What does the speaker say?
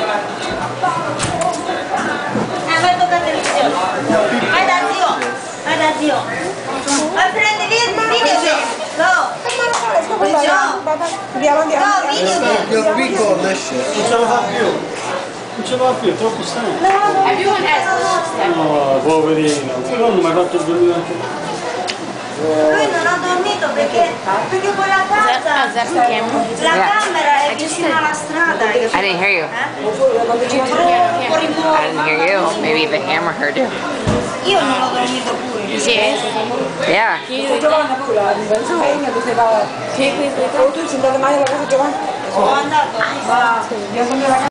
Eh, vai tocca televisione. Vai da zio. Vai da zio. Vai a prendere video, video game. Go. Andiamo, andiamo. Go, video. Io piccolo esce. Non ce la fa più. Non ce la fa più, è troppo stanco. Everyone has No, poverino. Però non mi ha fatto dormire anche. Lui non ha dormito perché, perché quella casa, Is that the camera? la Yeah. camera è vicino alla strada. I didn't hear you. Eh? I didn't hear you. Maybe the hammer heard you. Io non ho dormito pure. Yeah. Giovanna pure, la impegno, tu sei va. Tu sei andato mai alla casa Giovanna? Sono andato. Ma io sono